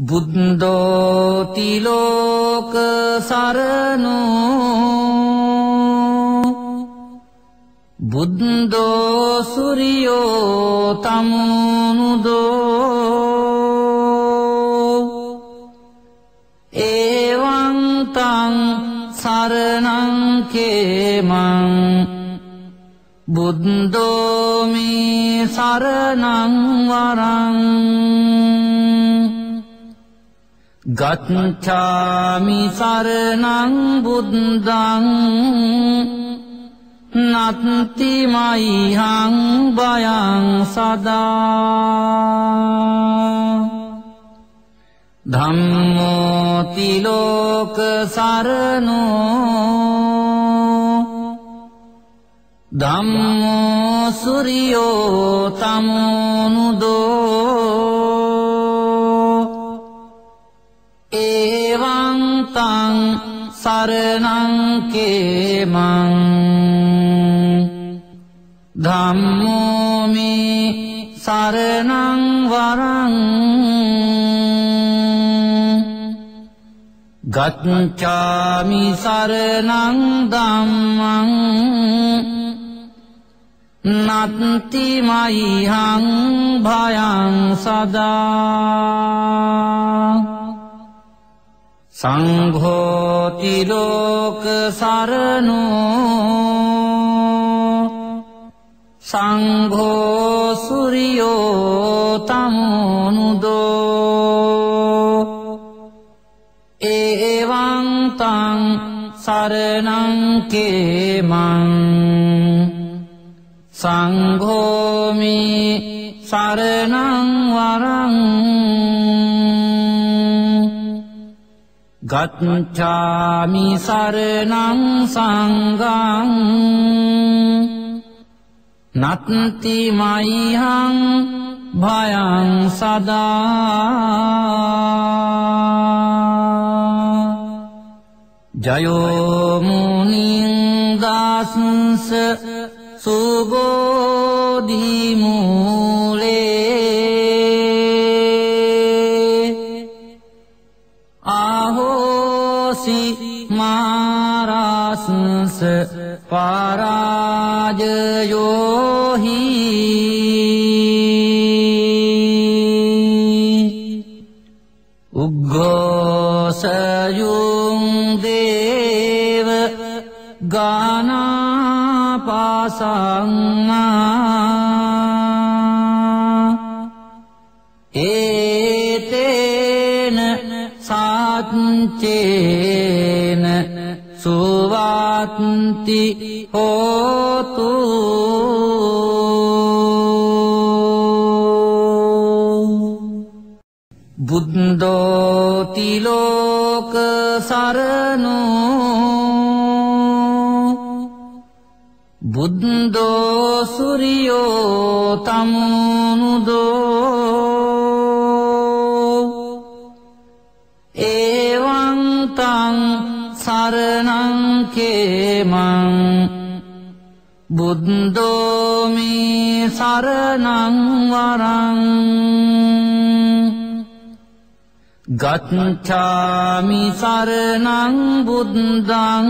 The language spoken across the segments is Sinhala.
බුද්ධෝතිලෝක සරනෝ බුද්ධෝසුරියෝ තමුණුදෝ ඒවන්තං සරණංකේමං බුද්ධෝමී සරණංවරං ගච්ඡාමි සරණං බුද්ධං නත්ති මයිහං බයං සදා ධම්මෝ තිලෝක සරණෝ ධම්මෝ සුරියෝ තමුනුදෝ සරණංකේමං ධම්මෝමි සරණං වරං ගච්ඡාමි සරණං ධම්මං නත්ති මයිහං භයං සදා සංඝෝති ලෝක සරණෝ සංඝෝ සුරියෝ තමුනුදෝ ඒවං තං සරණං කේමං සංඝෝමි සරණං වරං ගච්ඡාමි සරණං සංඝං නත්ති මයිහං භයං සදා ජයෝ මුනිං දාසංස සුබෝධි පරාජයෝහි උග්ගෝසයුම් දේව ගානාපාසංා ඒතේන සාච්චේන සුවත්ති හෝතු. බුද්ධෝතිලෝක සරණෝ. බුද්ධෝ සුරියෝ තමුණුදෝ බුද්ධෝමි සරණං වරං. ගච්ඡාමි සරණං බුද්ධං.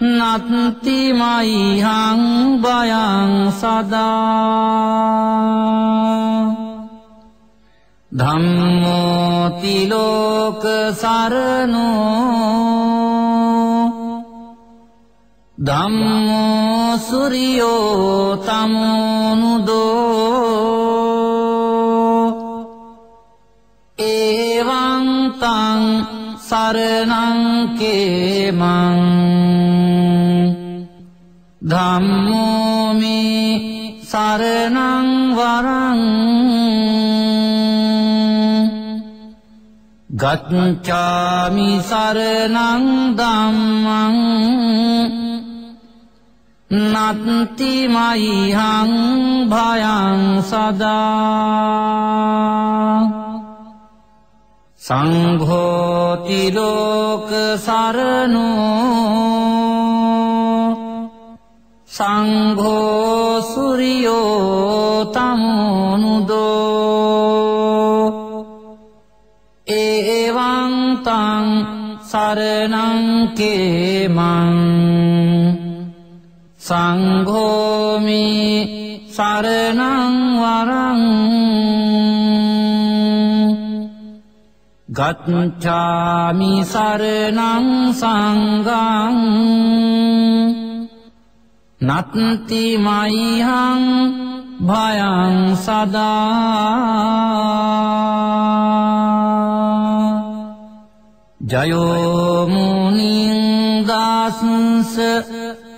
නත්ති මයිහං බයං සදා. ධම්මෝ තිලෝක සරණෝ. ධම්මෝ සුරියෝ තමුනුදෝ ඒවං තං සරණං කේමං ධම්මෝමි සරණං වරං ගච්ඡාමි සරණං ධම්මං නත්ති මයිහං භයං සදා සංඝෝති ලෝක සරණෝ සංඝෝ සුරියෝ තමුනුදෝ ඒවංතං සරනංකේමං සංඝෝමි සරණං වරං ගච්ඡාමි සරණං සංඝං නත්ති මයිහං භයං සදා ජයෝමුනින්දස්ස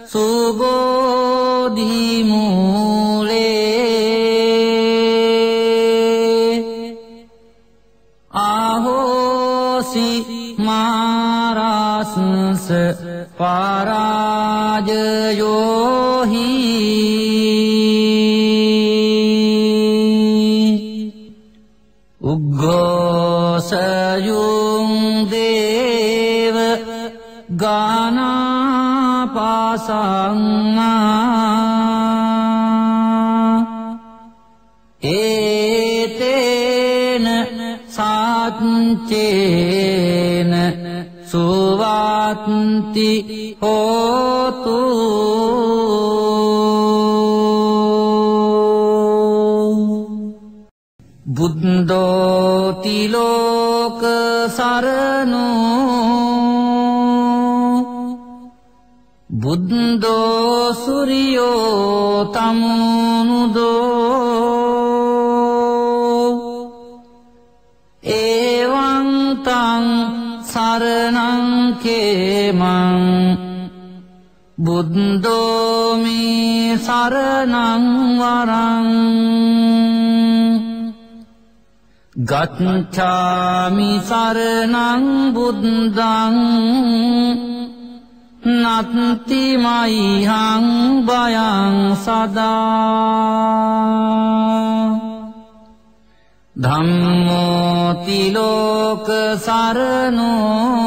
සුබෝධිමූලේ ආහෝසි මාරාසස පරාජයෝහි උග්ගෝසයුම් ගානාපාසංා ඒතේන සාච්චේන සුවාත්ති හෝතු බුද්ධෝතිලෝක සරණෝ බුද්ධෝ සුරියෝ තමුනුදෝ ඒවංතං සරණංකේමං බුද්ධෝමි සරණං වරං ගච්ඡාමි සරණං බුද්ධං නත්ති මයිහං බයං සදා ධම්මෝති ලෝක සරණෝ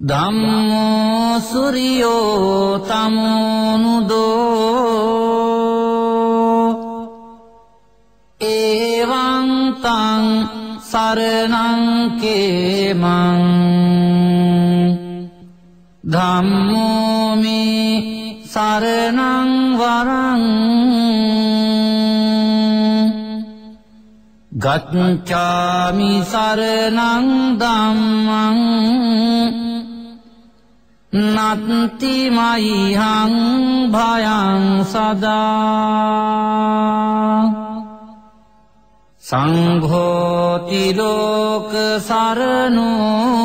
ධම්මෝ සුරියෝ තමුනුදෝ ඒවං තං සරණං කේමං ධම්මෝ මේ සරණං වරං ගච්ඡාමි සරණං ධම්මං නත්ති මයිහං භයං සදා සංඝෝති ලෝක සරණෝ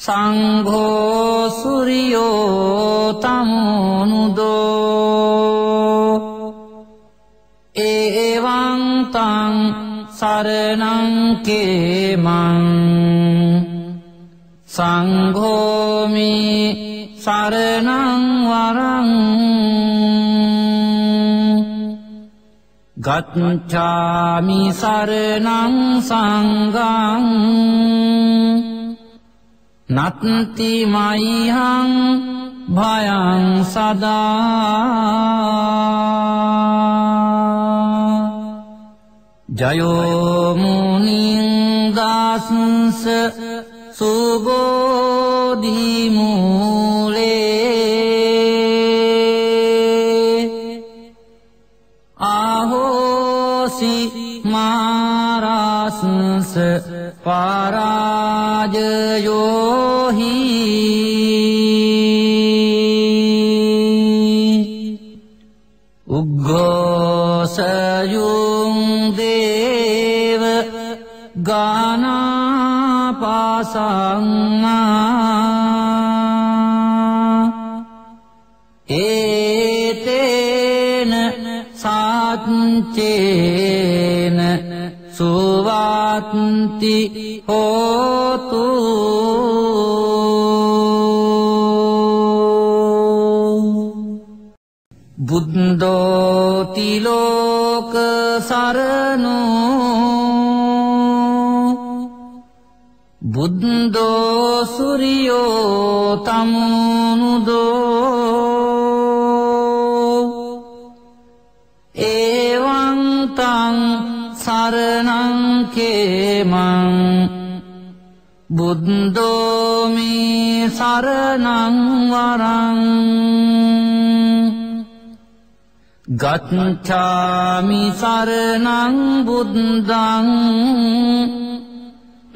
සංඝෝ සුරියෝ තමුනුදෝ ඒවං තං සරණං කේමං සංඝෝමි සරණං වරං ගච්ඡාමි සරණං සංඝං නත්ති මයිහං භයං සදා ජයෝ මුනින් දාසංස සුබෝධි මූලේ ආහෝසි මාරාසංස පරාජයෝහි ගානාපාසංා ඒතේන සාච්චේන සුවාත්ති හෝතු බුද්ධෝතිලෝක සරණෝ බුද්ධෝ සුරියෝ තමුනුදෝ ඒවංතං සරනංකේමං බුද්දෝමී සරනංවරං ගච්ඡාමි සරණං බුද්දං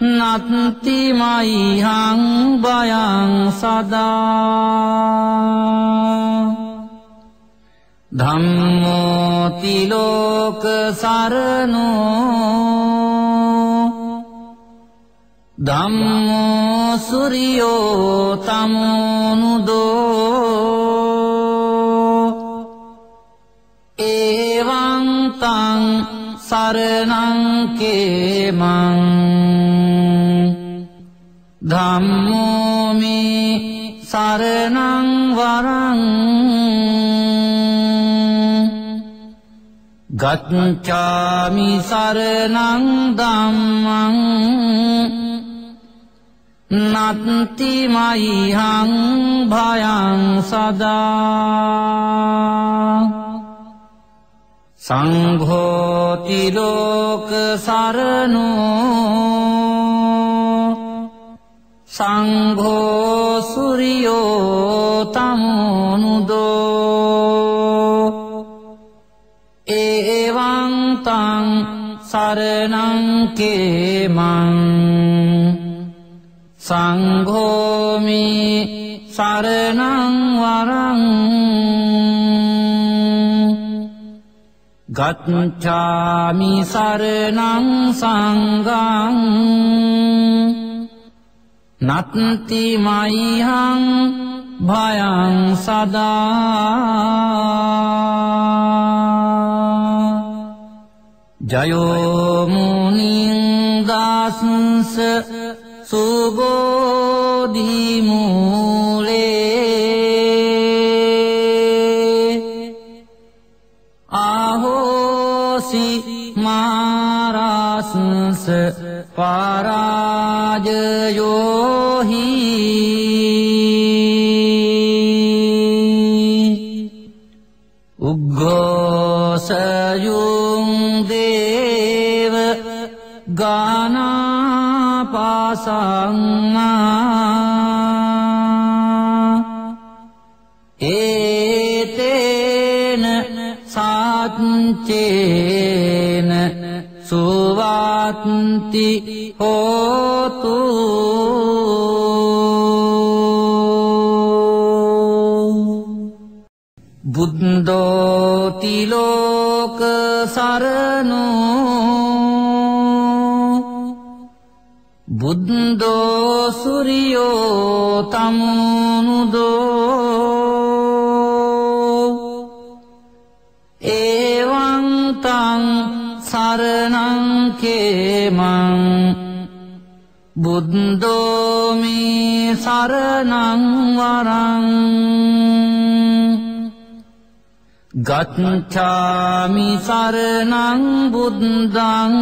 නත්ති මයිහං බයං සදා ධම්මෝ තිලෝක සරණෝ ධම්මෝ සුරියෝ තමෝනුදෝ සරණං කේමං ධම්මෝ මේ සරණං වරං ගච්ඡාමි සරණං ධම්මං නත්ති මයිහං භයං සදා සංඝෝති ලෝක සරණෝ සංඝෝ සුරියෝ තමෝනුදෝ ඒවං තං සරණං කේමං සංඝෝමි සරණං වරං ගච්ඡාමි සරණං සංඝං නත්ති මයිහං භයං සදා ජයෝ මුනිං දාසංස සුබෝධි මූලේ පරාජයෝහි උග්ගෝසයුම් දේව ගානාපාසංා ඒතේන සාච්චේන සුවාත්ති හෝතු. බුද්ධෝතිලෝක සරණෝ. බුද්ධෝ සුරියෝ තමුනුදෝ. බුද්ධෝමි සරණං වරං ගච්ඡාමි සරණං බුද්ධං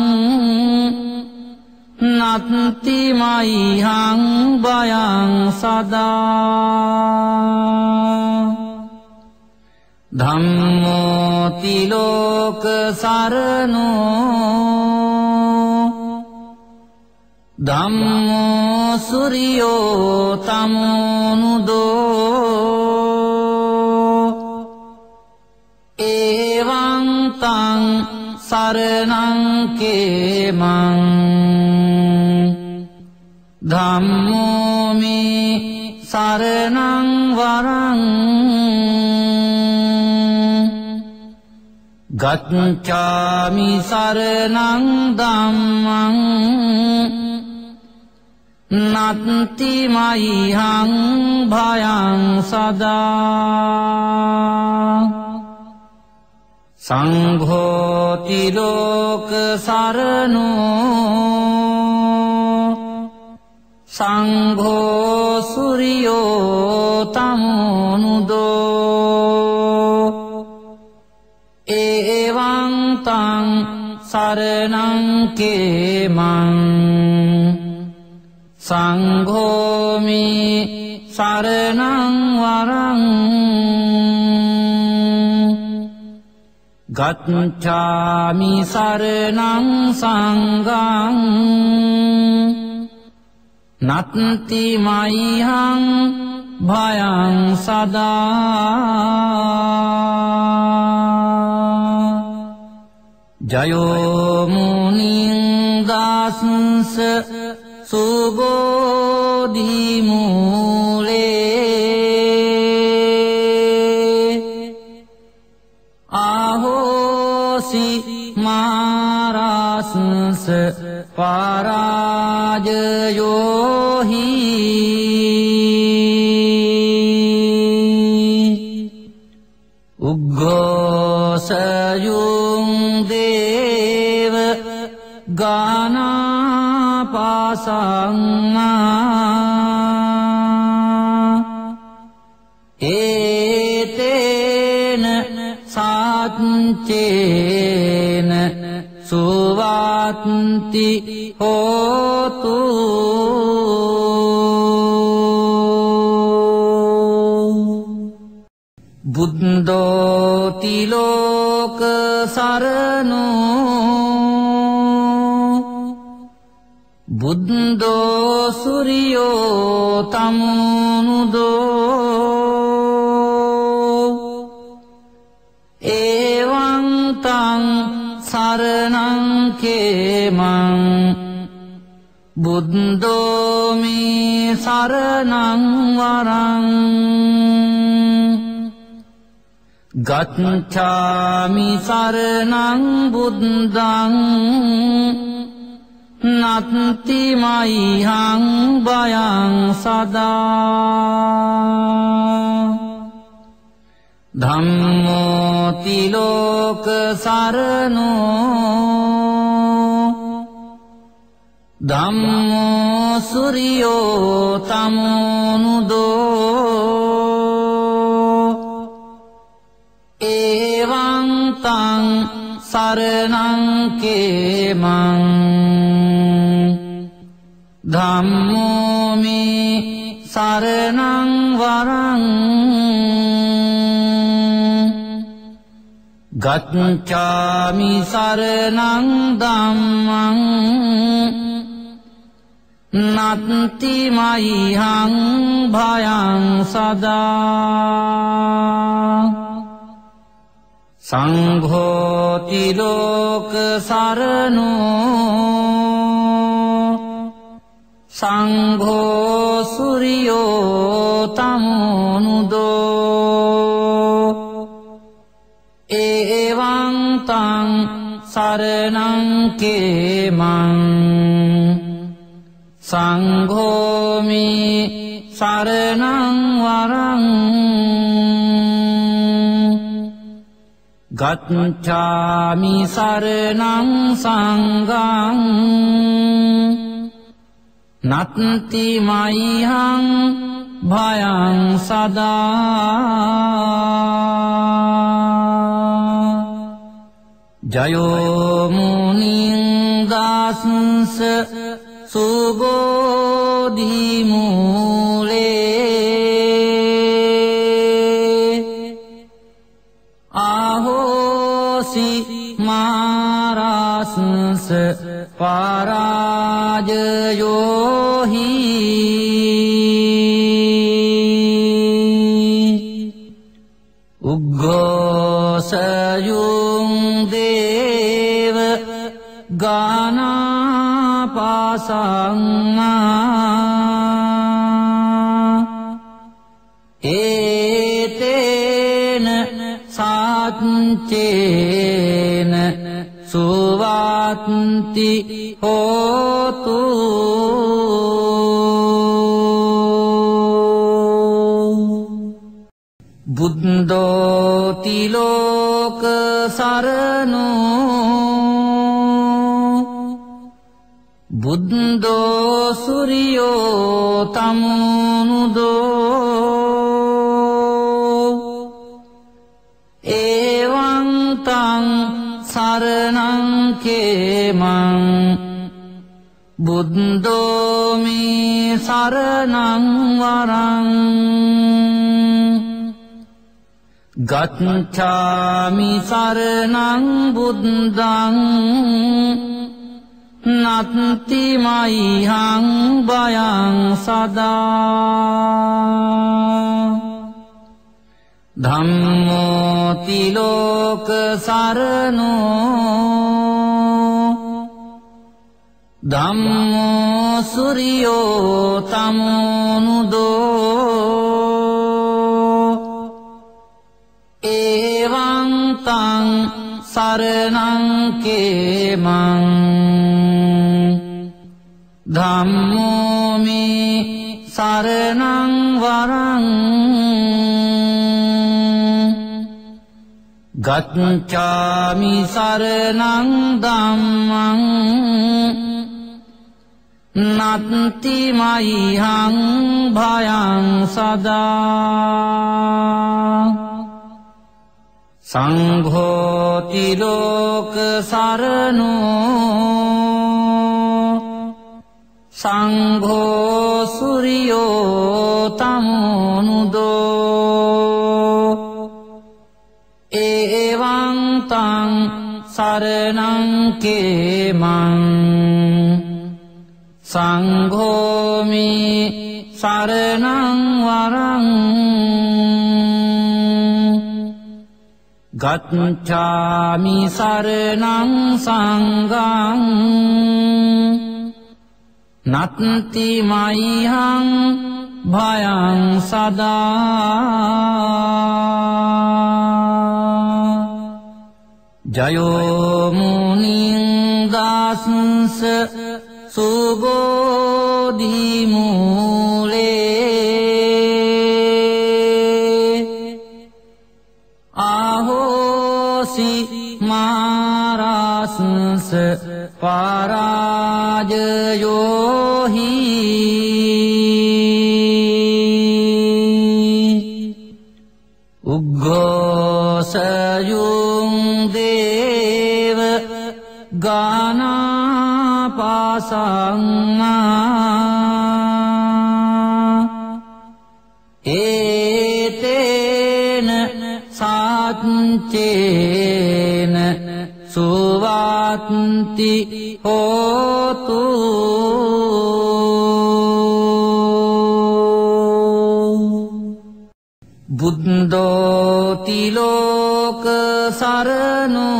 නත්ති මයිහං බයං සදා ධම්මෝ තිලෝක සරණෝ ධම්මෝ සුරියෝ තමෝනුදෝ ඒවං තං සරණං කේමං ධම්මෝ මේ සරණං වරං ගච්ඡාමි සරණං ධම්මං නත්ති මයිහං භයං සදා සංඝෝති ලෝක සරණෝ සංඝෝ සුරියෝ තමෝනුදෝ ඒවං තං සරණං කේමං සංඝෝමි සරණං වරං ගච්ඡාමි සරණං සංඝං නත්ති මයිහං භයං සදා ජයෝ මුනිං දාසංස सुगो दिमोरे आहोसि मास्म स हि उगसयो ගානාපාසංා ඒතේන සාච්චේන සුවත්ති හෝතු බුද්ධෝතිලෝක සරණෝ බුද්ධෝ සුරියෝ තමුණුදෝ ඒවංතං සරණංකේමං බුද්ධෝමී සරණං වරං ගච්ඡාමි සරණං බුද්ධං නත්ති මයිහං බයං සදා. ධම්මෝ තිලෝක සරණෝ. ධම්මෝ සුරියෝ තමුනුදෝ. ඒවං තං සරණං කේමං. ධම්මෝ මේ සරණං වරං ගච්ඡාමි සරණං ධම්මං නත්ති මයිහං භයං සදා සංඝෝති ලෝක සරණෝ සංඝෝ සුරියෝ තමුනුදෝ ඒවං තං සරණං කේමං සංඝෝමි සරණං වරං ගච්ඡාමි සරණං සංඝං නත්ති මයිහං භයං සදා ජයෝ මුනිං දාසංස සුබෝධි මූලේ ආහෝසි මාරාසංස පරාජයෝහි උග්ගෝසයුම් දේව ගානාපාසංා ඒතේන සාච්චේන සුවත්ති හෝතු. බුද්ධෝතිලෝක සරණෝ. බුද්ධෝ සුරියෝ තමුණුදෝ ඒවං තං සරණං කේමං. බුද්ධෝමි සරණං වරං. ගච්ඡාමි සරණං බුද්ධං නත්ති මයිහං බයං සදා ධම්මෝ තිලෝක සරණෝ ධම්මෝ සුරියෝ තමෝනුදෝ සරණං කේමං ධම්මෝ මේ සරණං වරං ගච්ඡාමි සරණං ධම්මං නත්ති මයිහං භයං සදා සංඝෝති ලෝක සරණෝ සංඝෝ සුරියෝ තමුනුදෝ ඒවං තං සරණං කේමං සංඝෝමි සරණං වරං ගච්ඡාමි සරණං සංඝං නත්ති මයිහං භයං සදා ජයෝ මුනිං දාසංස සුබෝධි මූලේ පරාජයෝහි උග්ගෝසයුම් දේව ගානාපාසංමා ඒතේන සාච්චේන සුවත්ති හෝතු බුද්ධෝතිලෝක සරණෝ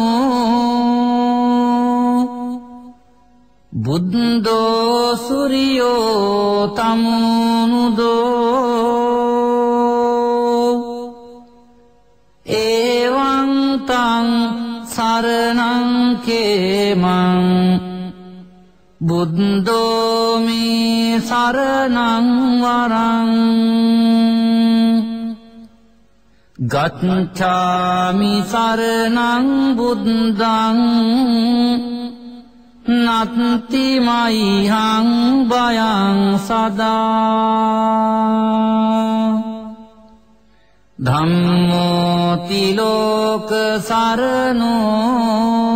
බුද්ධෝ සුරියෝ තමුණුදෝ සරණංකේමං බුද්ධෝමී සරණංවරං ගච්ඡාමි සරණං බුද්ධං නත්ති මයිහං බයං සදා ධම්මෝති ලෝක සරණෝ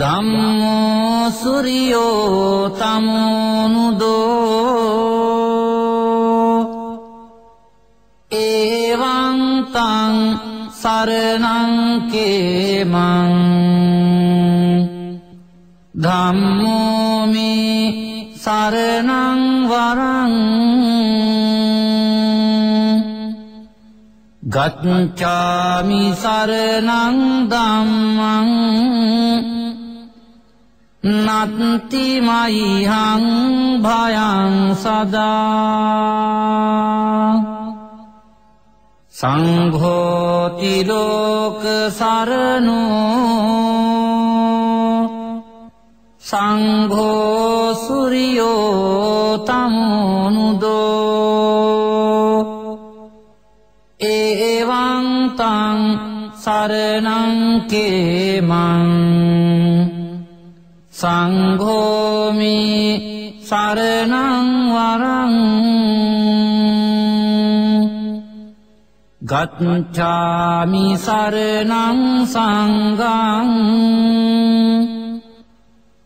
ධම්මෝ සුරියෝ තමෝනුදෝ ඒවං තං සරණං කේමං ධම්මෝ මේ සරණං වරං ගච්ඡාමි සරණං ධම්මං නත්ති මයිහං භයං සදා සංඝෝති ලෝක සරණෝ සංඝෝ සුරියෝ තමුනුදෝ ඒවං තං සරණං කේමං සංඝෝමි සරණං වරං ගච්ඡාමි සරණං සංඝං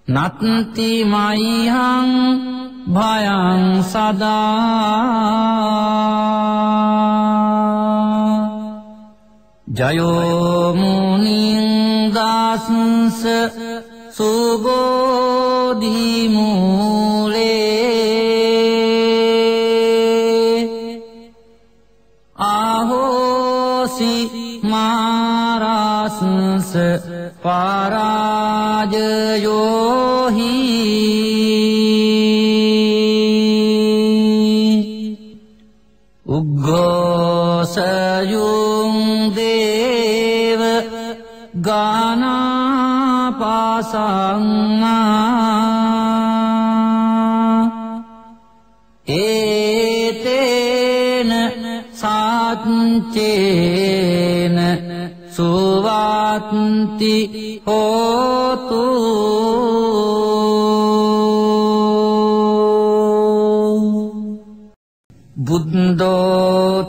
නත්ති මයිහං භයං සදා ජයෝමුනින්දස්ස सुबोधिमूले। आहोसि मारासंस पाराजयो हि। उघोषयो ගානාපාසංා ඒතේන සාච්චේන සුවාත්ති හෝතු බුද්ධෝතිලෝක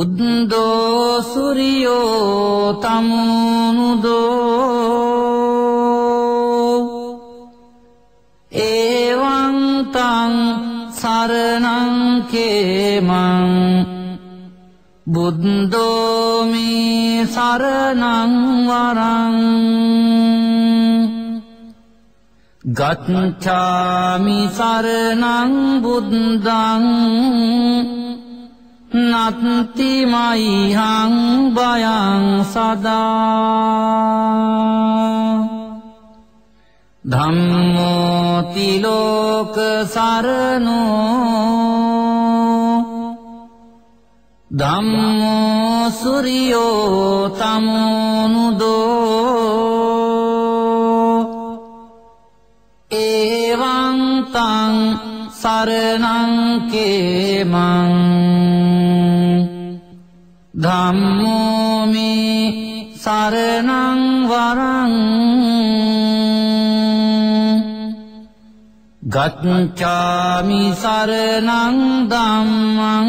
බුද්ධෝ සුරියෝ තමුණුදෝ ඒවන්තං සරණංකේමං බුද්ධෝමී සරණංවරං ගච්ඡාමි සරණං බුද්ධං නත්ති මයිහං බයං සදා ධම්මෝති ලෝක සරණෝ ධම්මෝ සුරියෝ තමුනුදෝ ඒවං තං සරණං කේමං ධම්මෝ මේ සරණං වරං ගච්ඡාමි සරණං ධම්මං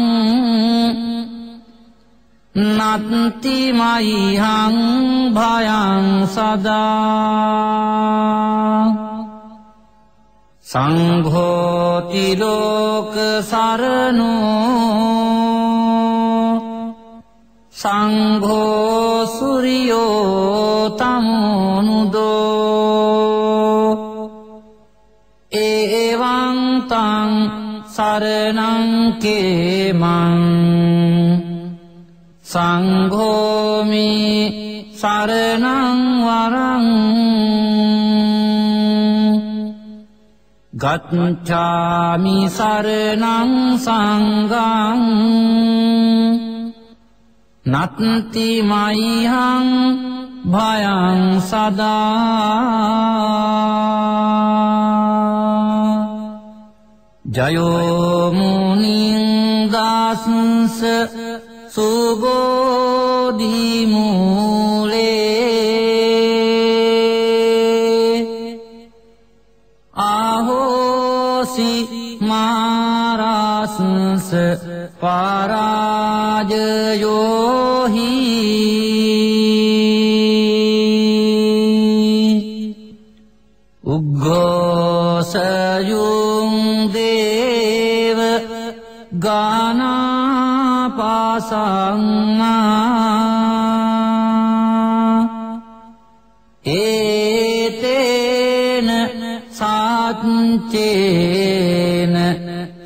නත්ති මයිහං භයං සදා සංඝෝති ලෝක සරණෝ සංඝෝ සුරියෝ තමුනුදෝ ඒවං තං සරණං කේමං සංඝෝමි සරණං වරං ගච්ඡාමි සරණං සංඝං නත්ති මයිහං භයං සදා ජයෝ මුනින්දස්ස සුබෝධිමූලේ ආහෝසි මාරාසස පරාජයෝහි උග්ගෝසයුම් දේව ගානාපාසංා ඒතේන සාච්චේන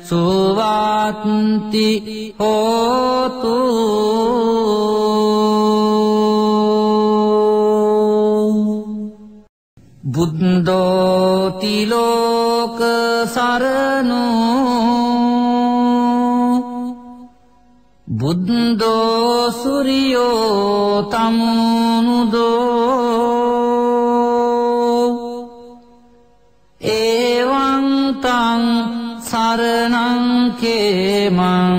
සුවාත්ති හෝතු බුද්ධෝතිලෝක සරණෝ. බුද්ධෝ සුරියෝ තමුණුදෝ ඒවං තං සරණං කේමං.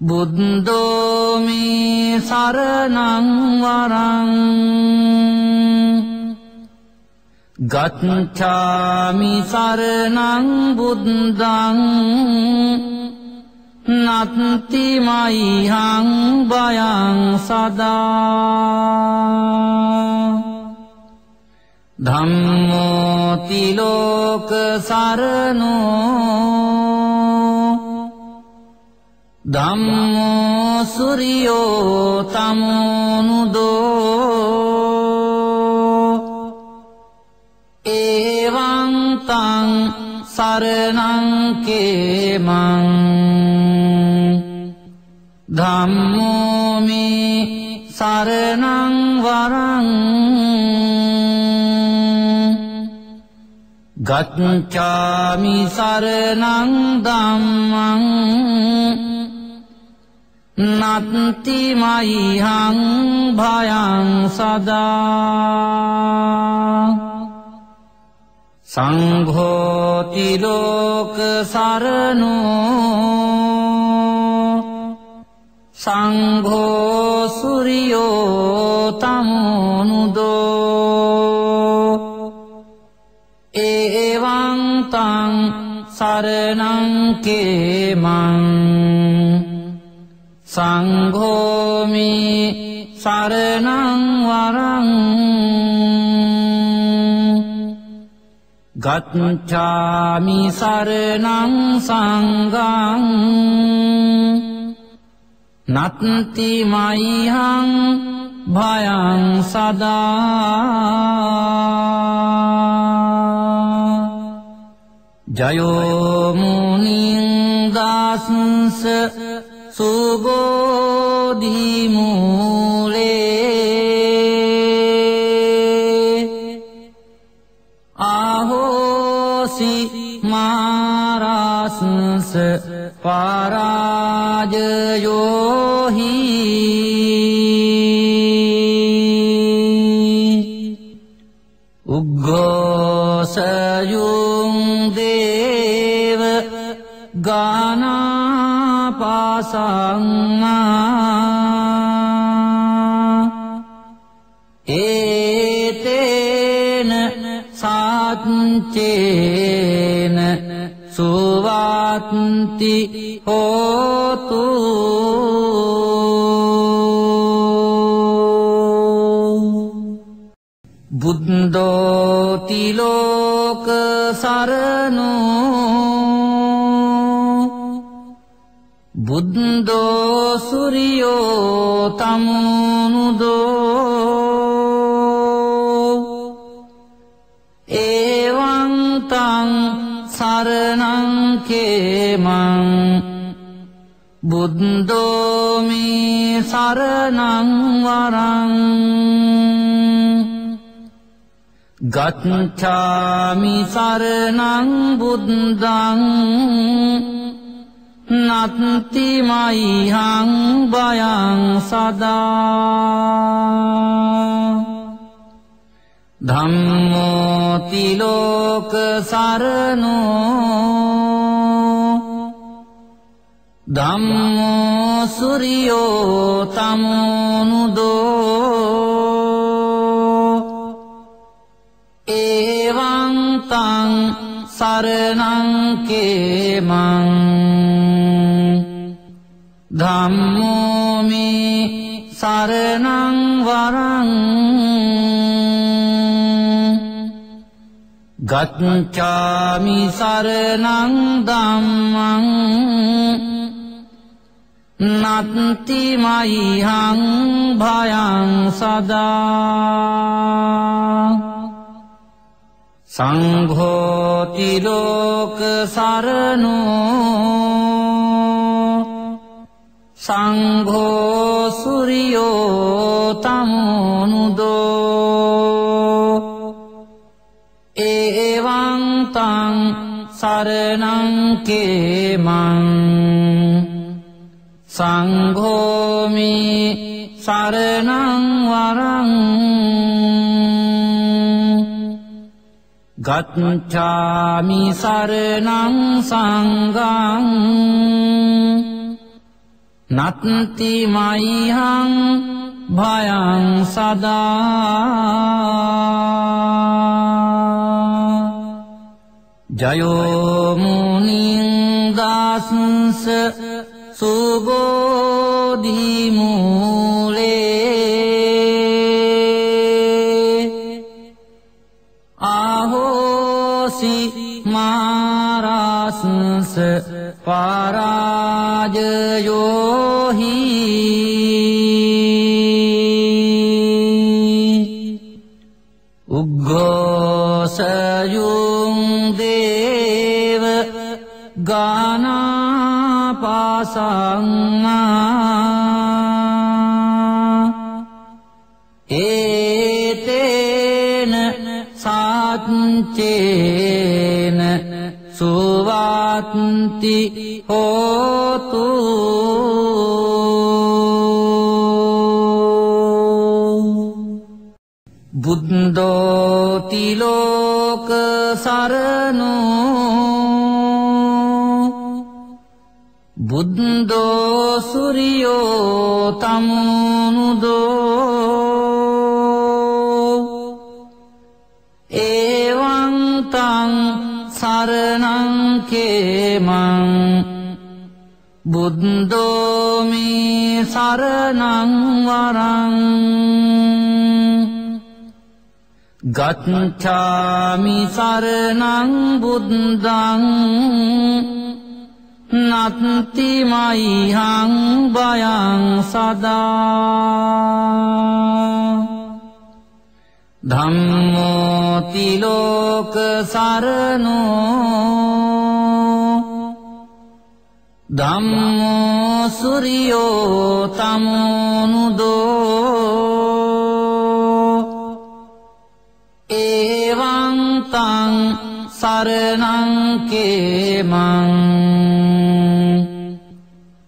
බුද්ධෝමි සරණං වරං. ගච්ඡාමි සරණං බුද්ධං නත්ති මයිහං බයං සදා ධම්මෝතිලෝක සරනෝ ධම්මෝ සුරියෝ තමුනුදෝ සරනංකේමං ධම්මෝමි සරනං වරං ගච්ඡාමි සරණං ධම්මං නත්ති මයිහං භයං සදා සංඝෝති ලෝක සරණෝ සංඝෝ සුරියෝ තමුනුදෝ ඒවං තං සරණං කේමං සංඝෝමි සරණං වරං ගච්ඡාමි සරණං සංඝං නත්ති මයිහං භයං සදා ජයෝමුනින් දාසන්ස සුබෝධිමූලේ පරාජයෝහි. උග්ගෝසයුම් දේව ගානාපාසංා ඒතේන සාච්චේන සුවාත්ති හෝතු බුද්ධෝතිලෝක සරණෝ බුද්ධෝ සුරියෝ තමුනුදෝ කේමං බුද්ධෝමි සරණං වරං ගච්ඡාමි සරණං බුද්ධං නත්ති මයිහං බයං සදා ධම්මෝති ලෝක සරණෝ ධම්මෝ සුරියෝ තමුනුදෝ ඒවං තං සරණං කේමං ධම්මෝමි සරණං වරං ගච්ඡාමි සරණං ධම්මං නත්ති මයිහං භයං සදා සංඝෝති ලෝක සරණෝ සංඝෝ සුරියෝ තමුනුදෝ ඒවං තං සරණං කේමං සංඝෝමි සරණං වරං ගච්ඡාමි සරණං සංඝං නත්ති මයිහං භයං සදා ජයෝ මුනිං දස්ස सुबोधिमूले आहोसि मारासंस स पराजयो हि उघोषयो ගානාපාසංා ඒතේන සාච්චේන සුවාත්ති හෝතු බුද්ධෝතිලෝක සරණෝ බුද්ධෝ සුරියෝ තමුණුදෝ ඒවන්තං සරණංකේමං බුද්ධෝමී සරණංවරං ගච්ඡාමි සරණං බුද්ධං නත්ති මයිහං බයං සදා ධම්මෝති ලෝක සරණෝ ධම්මෝ සුරියෝ තමුනුදෝ ඒවං තං සරණං කේමං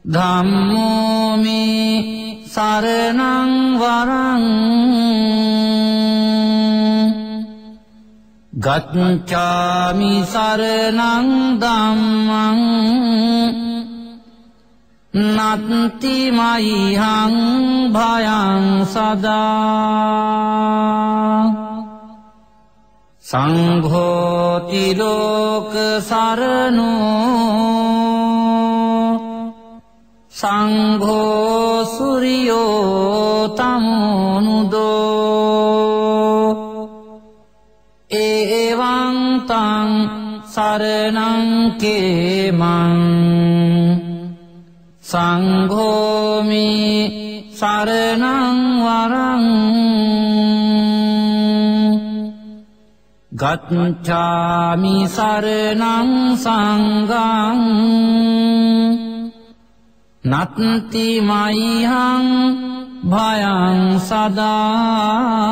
ධම්මෝ මේ සරණං වරං ගච්ඡාමි සරණං ධම්මං නත්ති මයිහං භයං සදා සංඝෝති ලෝක සරණෝ සංඝෝ සුරියෝ තමුනුදෝ ඒවං තං සරණං කේමං සංඝෝමි සරණං වරං ගච්ඡාමි සරණං සංඝං නත්ති මයිහං භයං සදා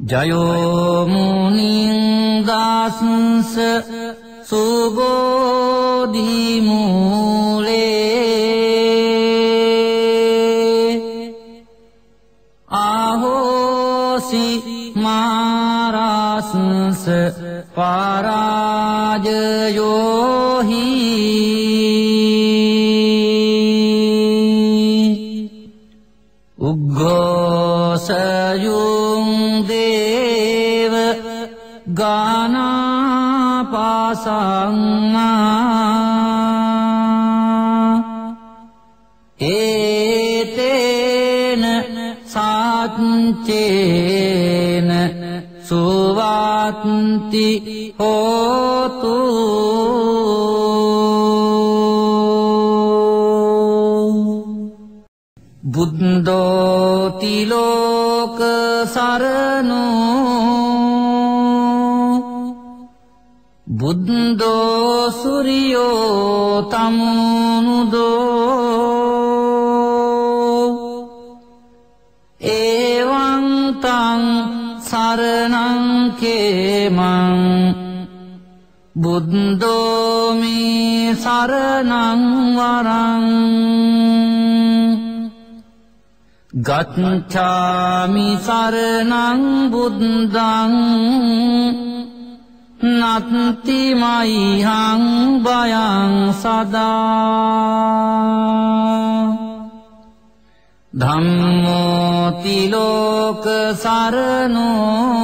ජයෝ මුනිං දාසංස සුබෝධි මූලේ ආහෝසි මාරාසංස පරාජයෝහි උග්ගෝසයුම් දේව ගානාපාසංා ඒතේන සාච්චේන සුවාත්ති හෝතු බුද්ධෝතිලෝක සරණෝ බුද්ධෝ සුරියෝ තමුණුදෝ ඒවං තං සරණං කේමං බුද්ධෝමි සරණං වරං ගච්ඡාමි සරණං බුද්ධං නත්ති මයිහං බයං සදා ධම්මෝති ලෝක සරණෝ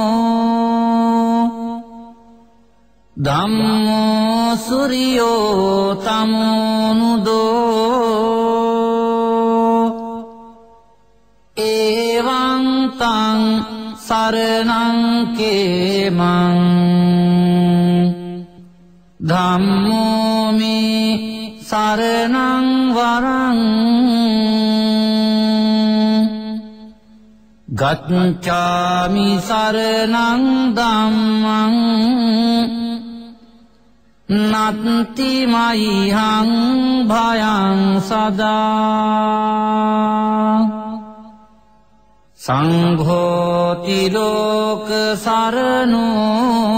ධම්මෝ සුරියෝ තමෝනුදෝ සරණං කේමං ධම්මෝ මේ සරණං වරං ගච්ඡාමි සරණං ධම්මං නත්ති මයිහං භයං සදා සංඝෝති ලෝක සරණෝ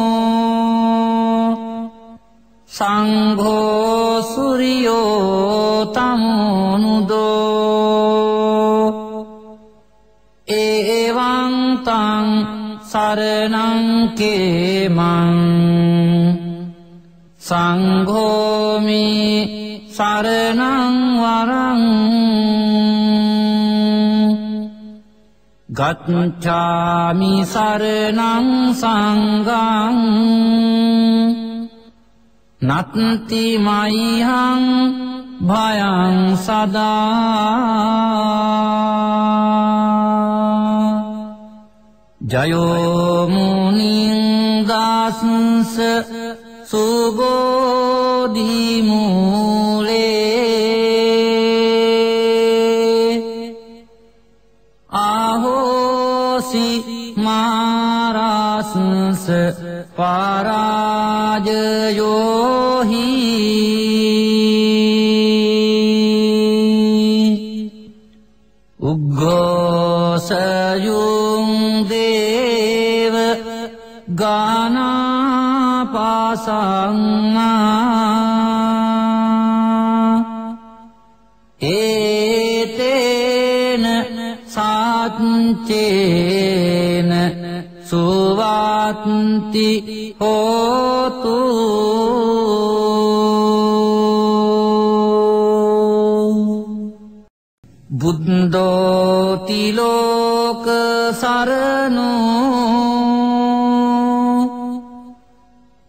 සංඝෝ සුරියෝ තමුනුදෝ ඒවං තං සරණං කේමං සංඝෝමි සරණං වරං ගච්ඡාමි සරණං සංඝං නත්ති මයිහං භයං සදා ජයෝ මුනිං දාසංස සුබෝධිමූලේ මාරාසංස පරාජයෝහි උග්ගෝසයුම් දේව ගානා පාසංනා ඒතේන සාච්චේන සුවත්ති හෝතු. බුද්ධෝතිලෝක සරණෝ.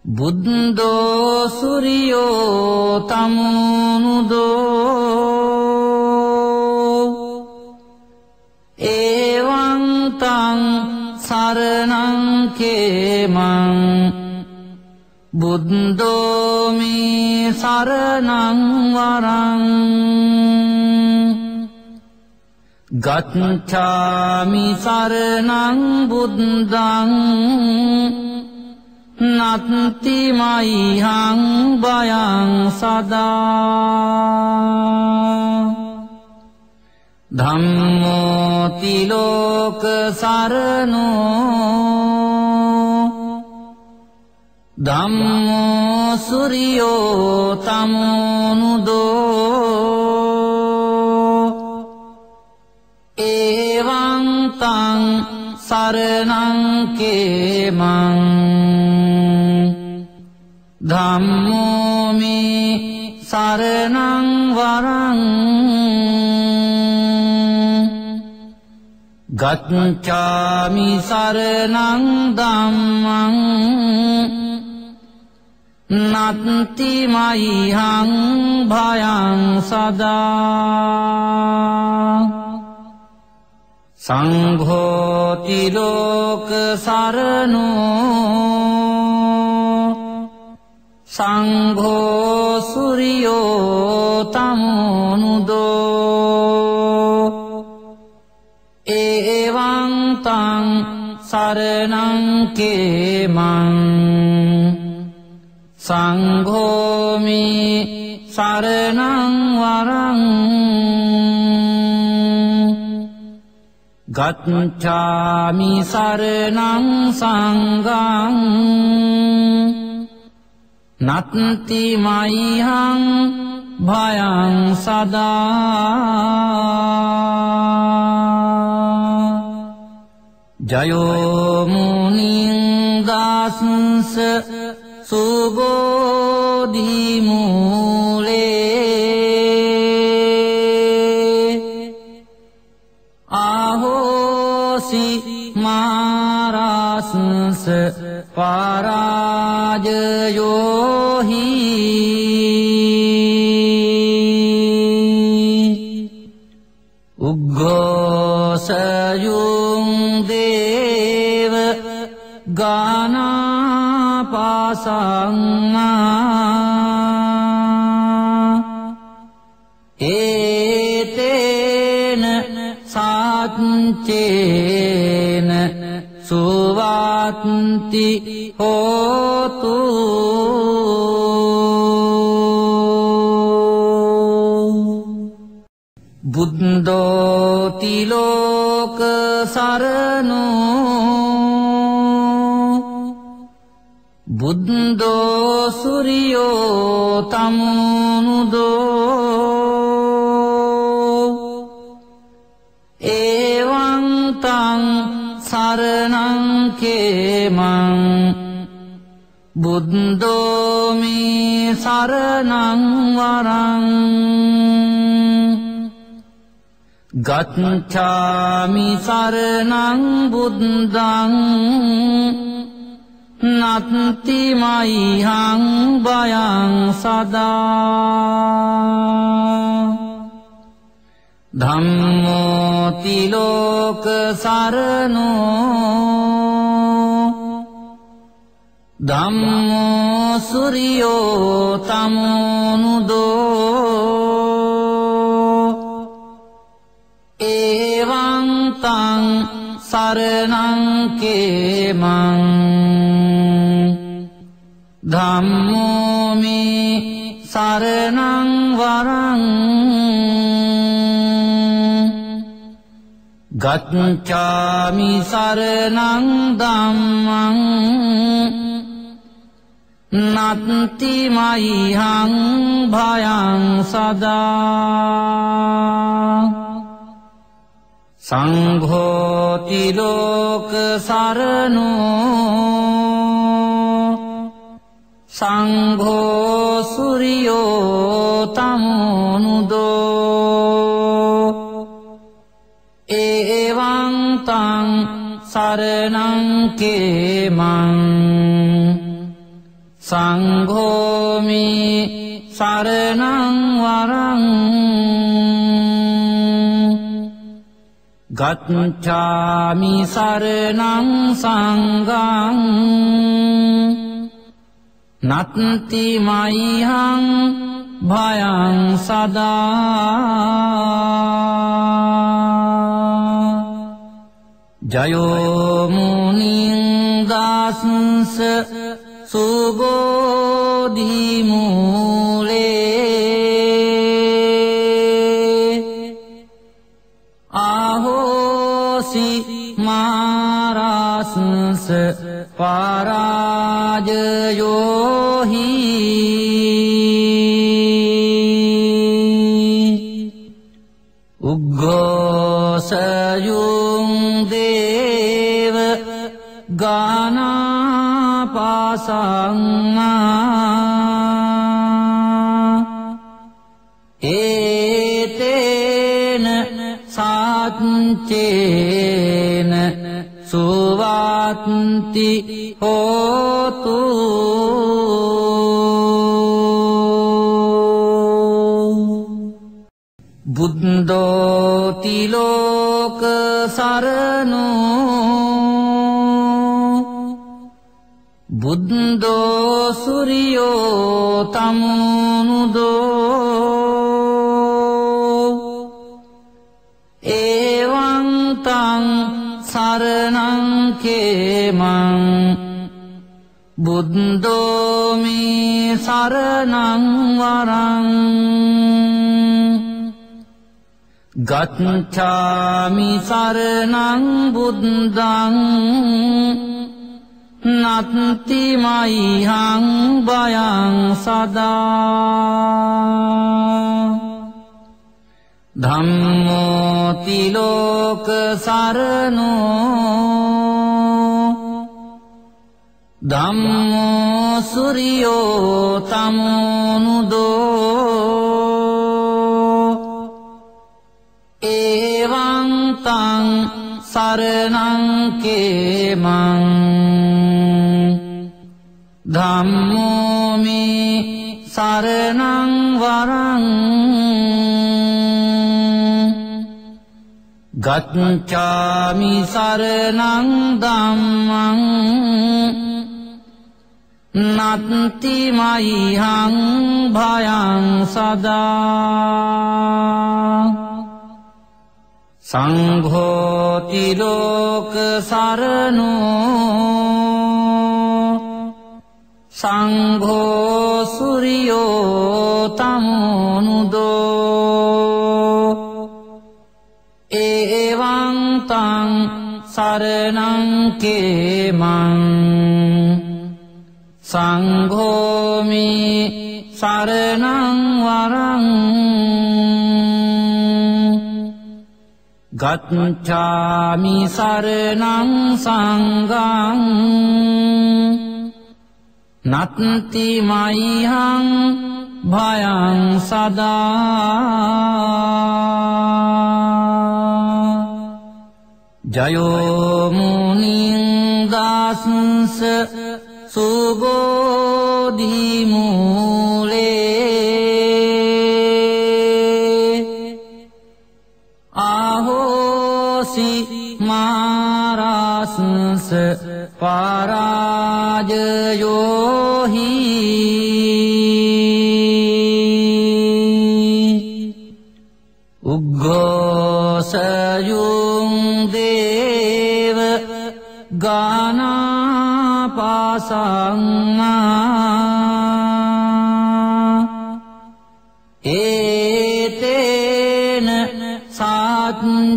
බුද්ධෝ සුරියෝ තමුනුදෝ කේමං බුද්ධෝමි සරණං වරං ගච්ඡාමි සරණං බුද්ධං නත්ති මයිහං බයං සදා ධම්මෝති ලෝක සරණෝ ධම්මෝ සුරියෝ තමුනුදෝ ඒවං තං සරණං කේමං ධම්මෝ මේ සරණං වරං ගච්ඡාමි සරණං ධම්මං නත්ති මයිහං භයං සදා සංඝෝති ලෝක සරණෝ සංඝෝ සුරියෝ තමුනුදෝ ඒවං තං සරණං කේමං සංඝෝමි සරණං වරං ගච්ඡාමි සරණං සංඝං නත්ති මයිහං භයං සදා ජයෝ මුනිං දාසංස සුබෝධිමූලේ ආහෝසි මාරාසංස පරාජය සරණෝ බුද්ධෝ සුරියෝ තමුණුදෝ ඒවන්තං සරණංකේමං බුද්ධෝමී සරණංවරං ගච්ඡාමි සරණං බුද්ධං නත්ති මයිහං බයං සදා ධම්මෝති ලෝක සරණෝ ධම්මෝ සුරියෝ තමුනුදෝ සරණං කේමං ධම්මෝ මේ සරණං වරං ගච්ඡාමි සරණං ධම්මං නත්ති මයිහං භයං සදා සංඝෝති ලෝක සරණෝ සංඝෝ සුරියෝ තමුනුදෝ ඒවං තං සරණං කේමං සංඝෝමි සරණං වරං ගච්ඡාමි සරණං සංඝං නත්ති මයිහං භයං සදා ජයෝ මුනිං දාස්ස සුබෝධි පරාජයෝහි උග්ගෝසයුම් දේව ගානාපාසංනා ඒතේන සාච්චේන සුවාත්ති හෝතු. බුද්ධෝතිලෝක සරණෝ. බුද්ධෝ සුරියෝ තමුණුදෝ කේමං බුද්ධෝමි සරණං වරං ගච්ඡාමි සරණං බුද්ධං නත්ති මයිහං බයං සදා ධම්මෝති ලෝක සරණෝ ධම්මෝ සුරියෝ තමුනුදෝ ඒවං තං සරණං කේමං ධම්මෝමේ සරණං වරං ගච්ඡාමි සරණං ධම්මං නත්ති මයිහං භයං සදා සංඝෝති ලෝක සරණෝ සංඝෝ සුරියෝ තමුනුදෝ ඒවං තං සරණං කේමං සංඝෝමි සරණං වරං ගච්ඡාමි සරණං සංඝං නත්ති මයිහං භයං සදා ජයෝ මුනිං දාසංස सुबोधिमूले आहोसि मारासंस पाराय हि। उग्रसयो ගානාපාසංා ඒතේන සාච්චේන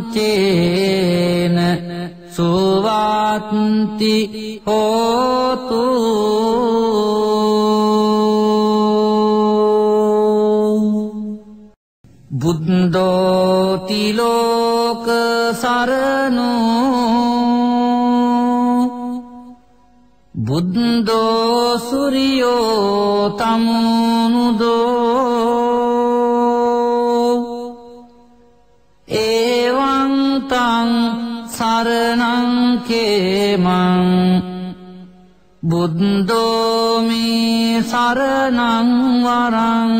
සුවත්ති හෝතු බුද්ධෝතිලෝක සරණෝ බුද්ධෝ සුරියෝ තමුනුදෝ ඒවං තං සරණං කේමං බුද්ධෝමි සරණං වරං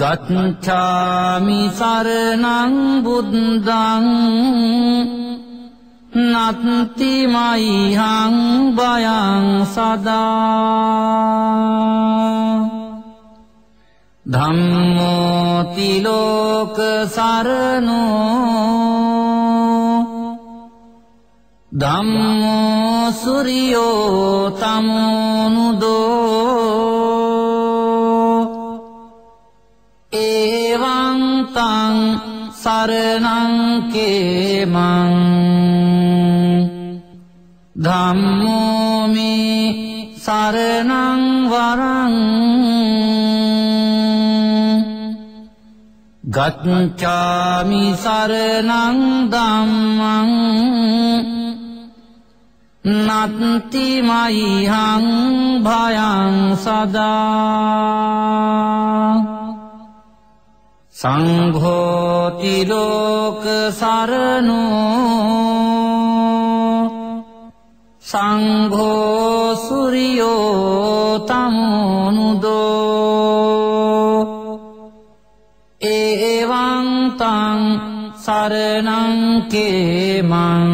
ගච්ඡාමි සරණං බුද්ධං නත්ති මයිහං බයං සදා ධම්මෝති ලෝක සරණෝ ධම්මෝ සුරියෝ තමුනුදෝ ඒවං තං සරණං කේමං ධම්මෝමි සරණං වරං ගච්ඡාමි සරණං ධම්මං නත්ති මයිහං භයං සදා සංඝෝති ලෝක සරණෝ සංඝෝ සුරියෝ තමුනුදෝ ඒවං තං සරණං කේමං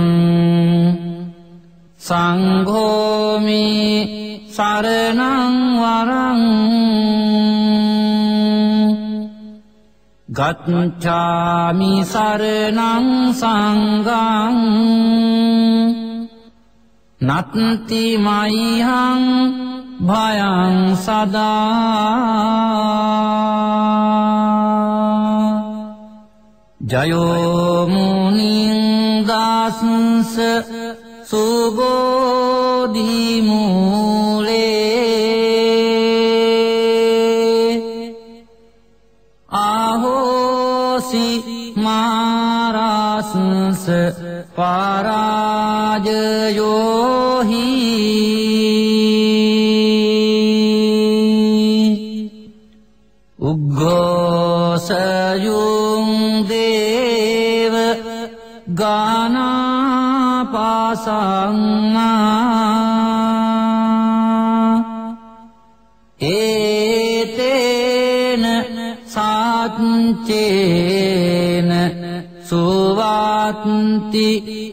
සංඝෝමි සරණං වරං ගච්ඡාමි සරණං සංඝං නත්ති මයිහං භයං සදා ජයෝ මුනිං දාසංස සුබෝධි මූලේ ආහෝසි මාරාසංස පරාජයෝහි උග්ගෝසයුම් දේව ගානාපාසංා ඒතේන සාච්චේන සුවාත්ති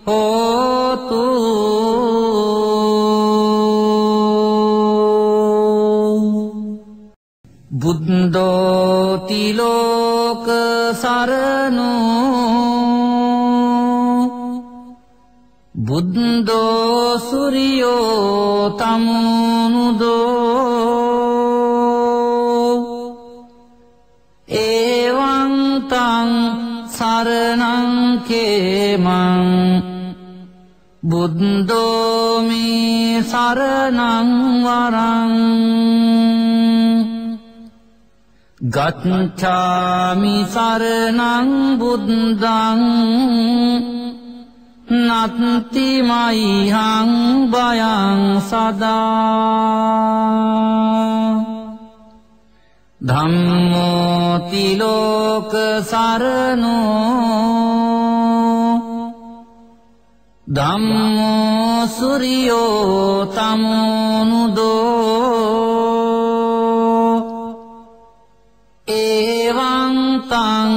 හෝතු බුද්ධෝතිලෝක සරනෝ බුද්ධෝ සුරියෝ තමුණුදෝ ඒවන්තං සරණංකේමං බුද්ධෝමී සරණංවරං ගච්ඡාමි සරණං බුද්ධං නත්ති මයිහං බයං සදා. ධම්මෝ තිලෝක සරණෝ. ධම්මෝ සුරියෝ තමුනුදෝ. ඒවං තං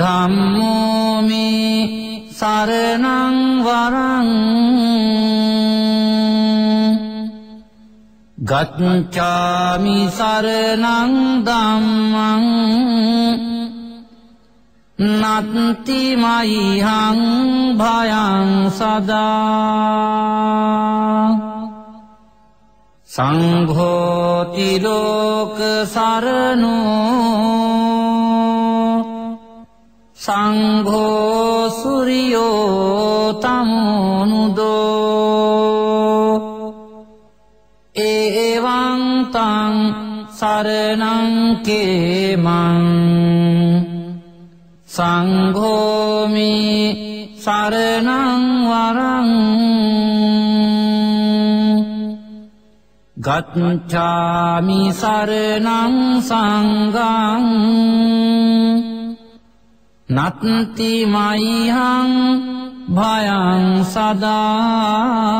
සරණංකේමං ධම්මෝමි සරණං වරං ගච්ඡාමි සරණං ධම්මං නත්ති මයිහං භයං සදා සංඝෝති ලෝක සරණෝ සංඝෝ සුරියෝ තමුනුදෝ ඒවං තං සරණං කේමං සංඝෝමි සරණං වරං ගච්ඡාමි සරණං සංඝං නත්ති මයිහං භයං සදා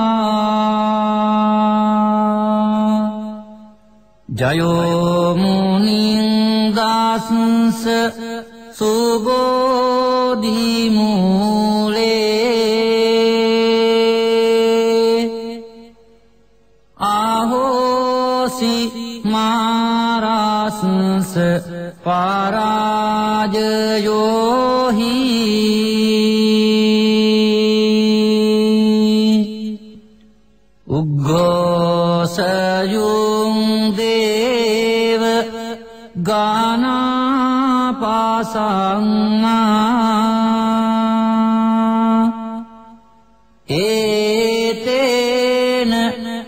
ජයෝ මුනිං දාසංස සුබෝධි මූලේ ආහෝසි මාරාසංස පරාජයෝහි උග්ගෝසයුම් දේව ගානාපාසංා ඒතේන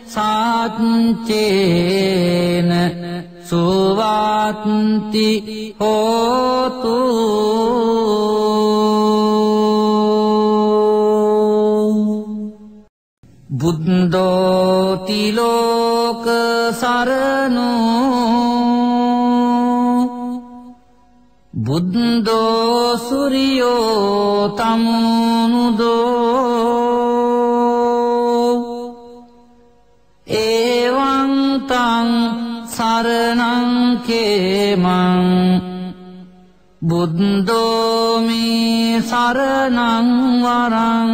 සාච්චේන සුවාත්ති හෝතු බුද්ධෝතිලෝක සරණෝ බුද්ධෝ සුරියෝ තමුණුදෝ බුද්ධෝමි සරණං වරං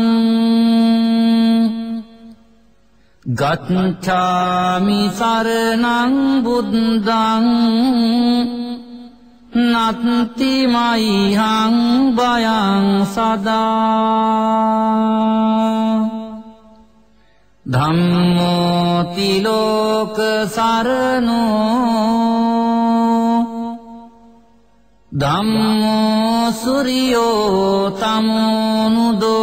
ගච්ඡාමි සරණං බුද්ධං නත්ති මයිහං බයං සදා ධම්මෝ තිලෝක සරණෝ ධම්මෝ සුරියෝ තමුනුදෝ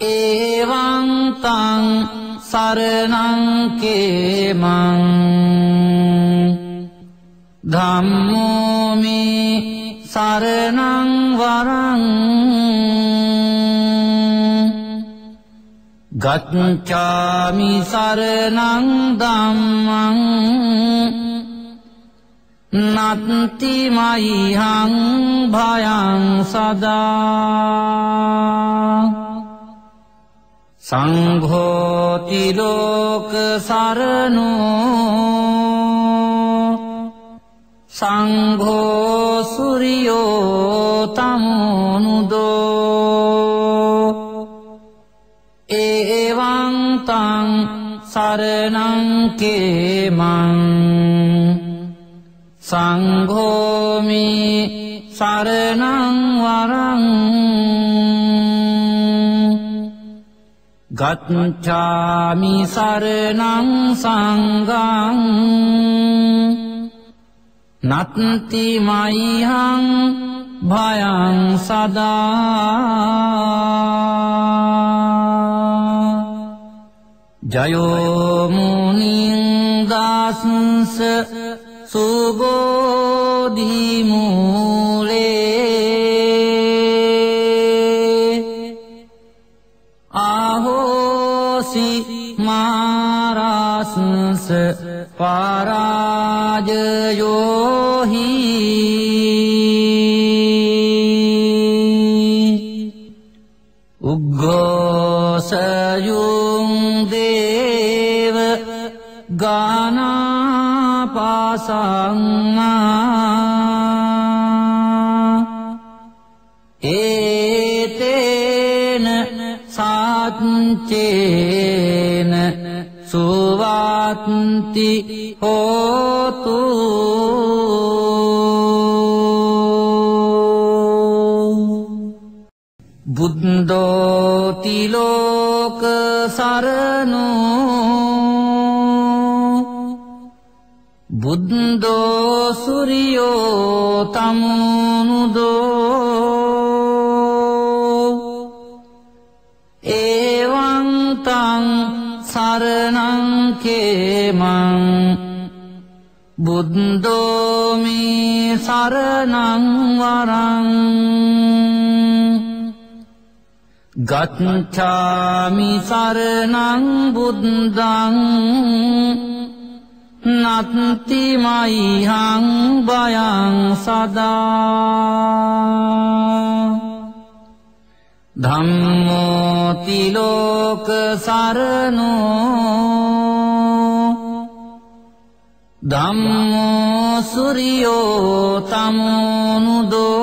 ඒවං තං සරණං කේමං ධම්මෝමි සරණං වරං ගච්ඡාමි සරණං ධම්මං නත්තිමයිහං භයං සදා සංඝෝතිලෝක සරණෝ සංඝෝසුරියෝ තමුනුදෝ ඒවන්තං සරණංකේමං සංඝෝමි සරණං වරං ගච්ඡාමි සරණං සංඝං නත්ති මයිහං භයං සදා ජයෝ මුනිං දාසංස सुबो दिमोरे आहोसि मास्मस पाराजयो हि उगस පාසංා ඒතේන සාච්චේන සුවාත්ති හෝතු බුද්ධෝතිලෝක සරණෝ බුද්ධෝ සුරියෝ තමුනුදෝ ඒවන්තං සරණංකේමං බුද්ධෝමි සරණං වරං ගච්ඡාමි සරණං බුද්ධං නත්තිමයිහං බයං සදා. ධම්මෝතිලෝක සරණෝ. ධම්මෝ සුරියෝ තමුනුදෝ.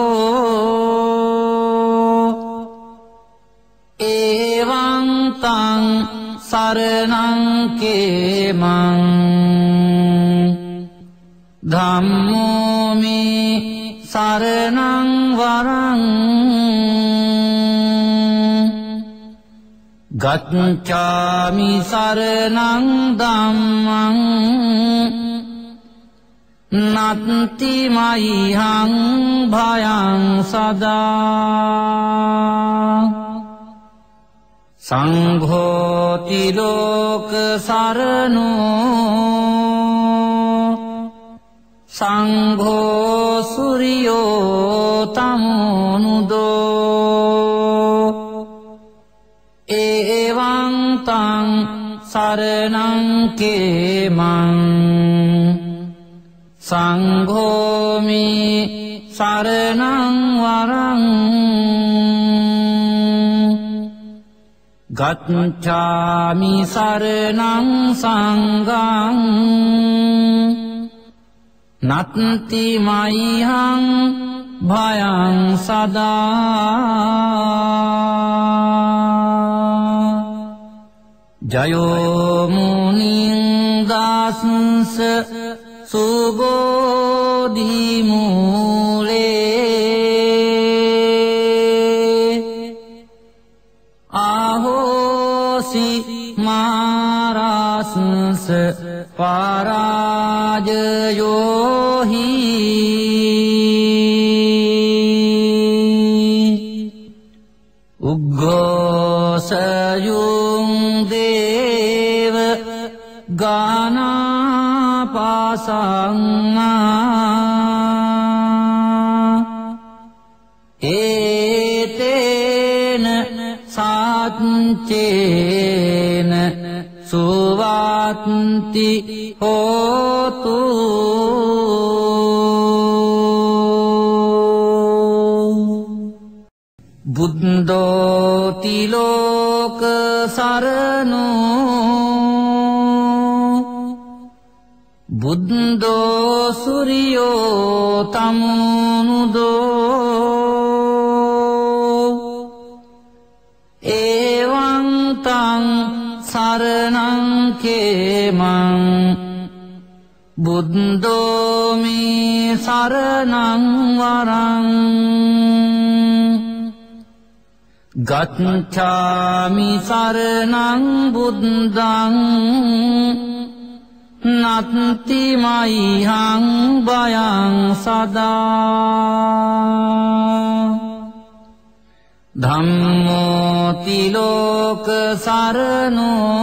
ඒවං තං සරණංකේමං ධම්මෝමි සරණං වරං ගච්ඡාමි සරණං ධම්මං නත්ති මයිහං භයං සදා සංඝෝතිලෝක සරණෝ සංඝෝසුරියෝ තමුනුදෝ ඒවන්තං සරණංකේමං සංඝෝමි සරණං වරං ගච්ඡාමි සරණං සංඝං නත්ති මයිහං භයං සදා ජයෝ මුනිං දාසංස සුබෝධිමූලේ ආහෝසි මාරාසංස පරාජයෝහි අයුන්දේව ගානාපාසංා ඒතේන සාත්චේන සුවත්ති හෝතු. බුද්ධෝ තිලෝ සරණෝ බුද්ධෝසුරියෝ තමුණුදෝ ඒවන්තං සරණංකේමං බුද්ධෝමී සරණං වරං ගච්ඡාමි සරණං බුද්ධං නත්ති මයිහං බයං සදා ධම්මෝ තිලෝක සරණෝ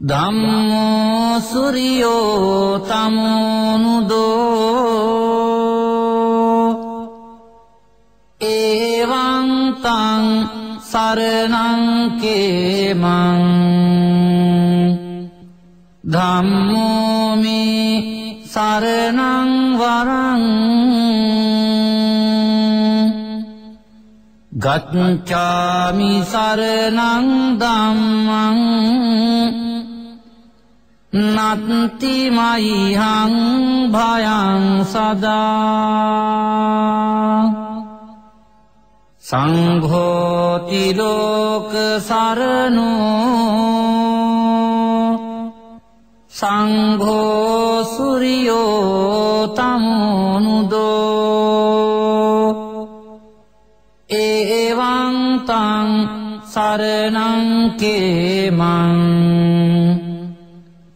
ධම්මෝ සුරියෝ තමෝනුදෝ සරණං කේමං ධම්මෝ මේ සරණං වරං ගච්ඡාමි සරණං ධම්මං නත්ති මයිහං භයං සදා සංඝෝති ලෝක සරණෝ සංඝෝ සුරියෝ තමුනුදෝ ඒවං තං සරණං කේමං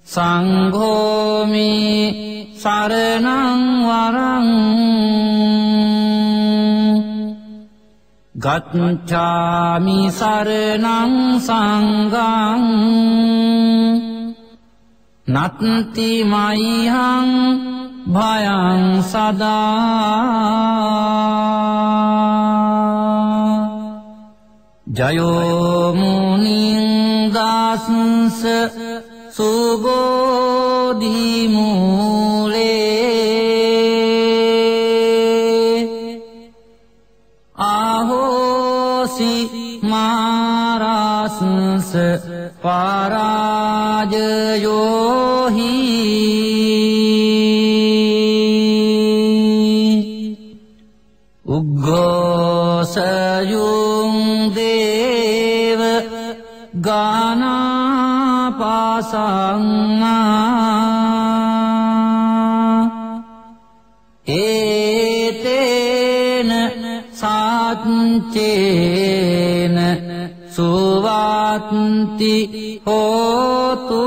සංඝෝමි සරණං වරං ගච්ඡාමි සරණං සංඝං නත්ති මයිහං භයං සදා ජයෝ මුනිං දාසංස සුබෝධි මූලේ මාරාසංස පරාජයෝහි උග්ගෝසයුම් දේව ගානාපාසංා ඒතේන සාච්චේන සුවත්ති හෝතු